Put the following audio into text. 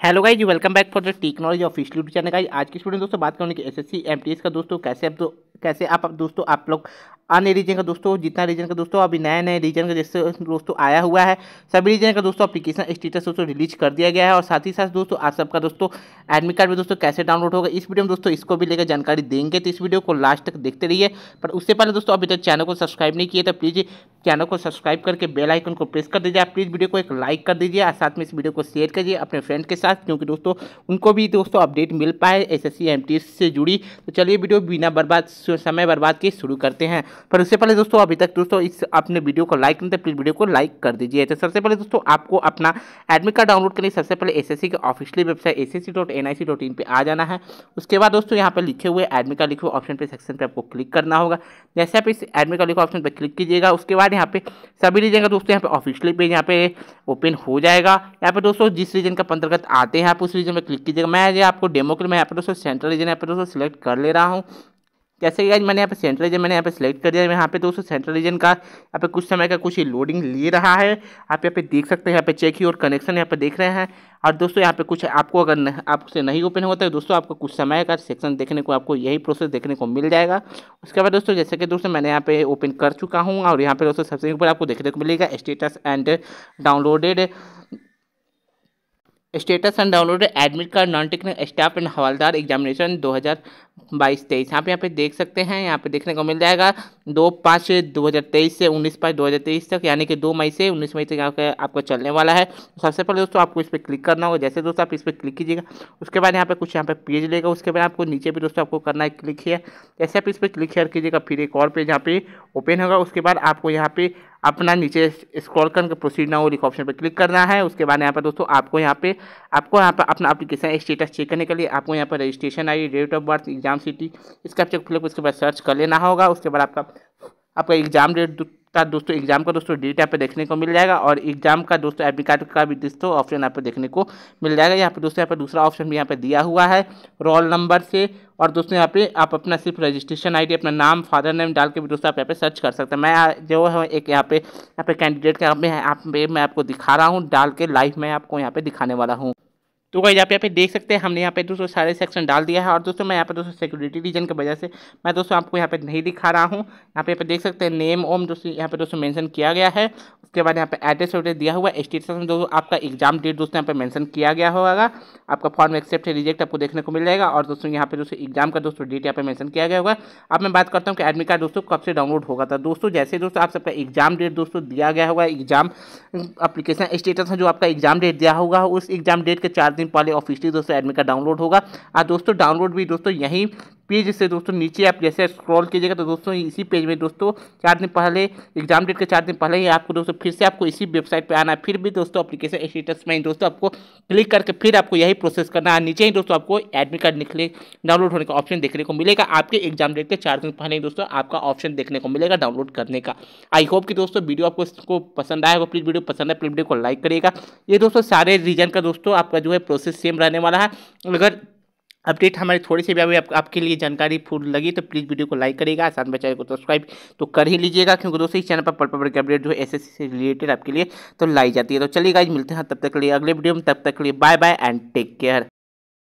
Hello guys welcome back for the technology official YouTube channel guys आज की student दोस्तों बात करने की एसएससी एमटीएस का दोस्तों कैसे आप दो, कैसे आप दोस्तों आप लोग अन्य रीजन का दोस्तों, जितना रीजन का दोस्तों, अभी नए नए रीजन का जैसे दोस्तों आया हुआ है, सभी रीजन का दोस्तों अपलीकेशन स्टेटस दोस्तों रिलीज़ कर दिया गया है और साथ ही साथ दोस्तों, आप सबका दोस्तों एडमिट कार्ड भी दोस्तों कैसे डाउनलोड होगा, इस वीडियो में दोस्तों इसको भी लेकर जानकारी देंगे तो इस वीडियो को लास्ट तक देखते रहिए। पर उससे पहले दोस्तों, अभी तक चैनल को सब्सक्राइब नहीं किए तो प्लीज़ चैनल को सब्सक्राइब करके बेल आइकन को प्रेस कर दीजिए। आप प्लीज़ वीडियो को एक लाइक कर दीजिए और साथ में इस वीडियो को शेयर करिए अपने फ्रेंड के साथ, क्योंकि दोस्तों, उनको भी दोस्तों अपडेट मिल पाए एस एस से जुड़ी। तो चलिए वीडियो बिना बर्बाद, समय बर्बाद के शुरू करते हैं। पर उससे पहले दोस्तों, अभी तक दोस्तों, इस अपने वीडियो को लाइक नहीं तो प्लीज़ वीडियो को लाइक कर दीजिए। तो सबसे पहले दोस्तों, आपको अपना एडमिट कार्ड डाउनलोड करने सबसे पहले एसएससी के ऑफिशियली वेबसाइट एस एस पे आ जाना है। उसके बाद दोस्तों, यहाँ पर लिखे हुए एडमिट कार्ड लिखे ऑप्शन पे सेक्शन पे आपको क्लिक करना होगा। जैसे आप इस एडमिट कार्ड लिखे ऑप्शन पर क्लिक कीजिएगा, उसके बाद यहाँ पे सभी रीजन का दोस्तों, यहाँ पे ऑफिशियली पेज यहाँ पे ओपन हो जाएगा। यहाँ पे दोस्तों, जिस रीजन का अंतर्गत आते हैं, आप उस रीजन में क्लिक कीजिएगा। मैं आपको डेमो के लिए, मैं यहाँ पर दोस्तों सेंट्रल रीजन यहाँ पर दोस्तों सिलेक्ट कर ले रहा हूँ। जैसे कि मैंने यहाँ पे सेंट्रल रीजन मैंने यहाँ पे सिलेक्ट कर दिया यहाँ पे दोस्तों सेंट्रल रीजन का यहाँ पे कुछ समय का कुछ ही लोडिंग ले रहा है आप यहाँ पे देख सकते हैं यहाँ पे चेक ही और कनेक्शन यहाँ पे देख रहे हैं और दोस्तों यहाँ पे कुछ आपको अगर न, आपसे नहीं ओपन होता है दोस्तों आपको कुछ समय का सेक्शन देखने को आपको यही प्रोसेस देखने को मिल जाएगा उसके बाद दोस्तों जैसे कि दोस्तों मैंने यहाँ पे ओपन कर चुका हूँ और यहाँ पे दोस्तों सबसे ऊपर आपको देखने को मिलेगा status and downloaded status and download, admit card non technical staff and havildar examination दो हज़ार बाईस तेईस यहाँ पे यहाँ पे देख सकते हैं, यहाँ पे देखने को मिल जाएगा, दो पाँच दो हज़ार तेईस से उन्नीस पाँच दो हज़ार तेईस तक, यानी कि दो मई से उन्नीस मई तक यहाँ आपको चलने वाला है। सबसे पहले दोस्तों, आपको इस पर क्लिक करना होगा। जैसे दोस्तों, आप इस पर क्लिक कीजिएगा, उसके बाद यहाँ पे कुछ यहाँ पे पेज लेगा, उसके बाद आपको नीचे भी दोस्तों आपको करना है क्लिक किया जैसे आप इस पर क्लिक शेयर कीजिएगा, फिर एक और पेज यहाँ पे ओपन होगा, उसके बाद आपको यहाँ पे अपना नीचे स्क्रॉल करके प्रोसीड ना हो लिख ऑप्शन पर क्लिक करना है, उसके बाद यहाँ पर दोस्तों आपको यहाँ पे, आपको यहाँ पर अपना अपलीकेशन स्टेटस चेक करने के लिए आपको यहाँ पर registration ID date of birth exam city इसका चेक फिलअप उसके बाद सर्च कर लेना होगा, उसके बाद आपका आपका एग्ज़ाम डेट का दोस्तों एग्ज़ाम का दोस्तों डेट यहाँ पे देखने को मिल जाएगा और एग्ज़ाम का दोस्तों एडमिट कार्ड का भी दोस्तों ऑप्शन यहाँ पे देखने को मिल जाएगा यहाँ पे दोस्तों यहाँ पे दूसरा ऑप्शन भी यहाँ पे दिया हुआ है रोल नंबर से और दोस्तों यहाँ पे आप अपना सिर्फ़ रजिस्ट्रेशन आईडी अपना नाम फादर नेम डाल के भी दोस्तों आप यहाँ पे सर्च कर सकते हैं मैं जो है एक यहाँ पे यहाँ पे कैंडिडेट का आप मैं आपको दिखा रहा हूँ डाल के लाइव में आपको यहाँ पे दिखाने वाला हूँ तो वही यहाँ पे देख सकते हैं, हमने यहाँ पे दोस्तों सारे सेक्शन डाल दिया है और दोस्तों मैं यहाँ पे दोस्तों सिक्योरिटी रीजन की वजह से मैं दोस्तों आपको यहाँ पे नहीं दिखा रहा हूँ। यहाँ पे यहाँ पे देख सकते हैं नेम ओम दोस्तों, यहाँ पे दोस्तों मेंशन किया गया है। उसके बाद यहाँ पे एड्रेस वड्रेस दिया हुआ है स्टेटस में दोस्तों आपका एग्ज़ाम डेट दोस्तों यहाँ पे मैंशन किया गया होगा। आपका फॉर्म एक्सेप्ट है रिजेक्ट आपको देखने को मिल जाएगा। और दोस्तों यहाँ पे दोस्तों एग्ज़ाम का दोस्तों डेट यहाँ पे मैंशन किया गया होगा। अब मैं बात करता हूँ कि एडमिट कार्ड दोस्तों कब से डाउनलोड होगा था। दोस्तों जैसे दोस्तों आप सबका एग्ज़ाम डेट दोस्तों दिया गया होगा एग्ज़ाम अप्लीकेशन स्टेटस जो आपका एग्ज़ाम डेट दिया होगा, उस एग्ज़ाम डेट के चार दिन पहले ऑफिशियली दोस्तों एडमिट कार्ड डाउनलोड होगा। और दोस्तों डाउनलोड भी दोस्तों यहीं पेज से दोस्तों नीचे आप जैसे स्क्रॉल कीजिएगा तो दोस्तों इसी पेज में दोस्तों चार दिन पहले एग्ज़ाम डेट के चार दिन पहले ही आपको दोस्तों फिर से आपको इसी वेबसाइट पे आना फिर भी दोस्तों एप्लीकेशन स्टेटस में ही दोस्तों आपको क्लिक करके फिर आपको यही प्रोसेस करना है। नीचे ही दोस्तों आपको एडमिट कार्ड निकले डाउनलोड होने का ऑप्शन देखने को मिलेगा। आपके एग्ज़ाम डेट के चार दिन पहले ही दोस्तों आपका ऑप्शन देखने को मिलेगा डाउनलोड करने का। आई होप कि दोस्तों वीडियो आपको इसको पसंद आएगा प्लीज़ वीडियो पसंद है प्लीज़ वीडियो को लाइक करिएगा। ये दोस्तों सारे रीजन का दोस्तों आपका जो है प्रोसेस सेम रहने वाला है। अगर अपडेट हमारी थोड़ी सी भी अभी आप, आपके लिए जानकारी फुल लगी तो प्लीज़ वीडियो को लाइक करेगा साथ में चैनल को सब्सक्राइब तो कर ही लीजिएगा क्योंकि दोस्तों इस चैनल पर पल पल के अपडेट जो है एस से रिलेटेड आपके लिए तो लाई जाती है। तो चलिए गाइज़ मिलते हैं तब तक के लिए अगले वीडियो में तब तक के लिए bye bye and take care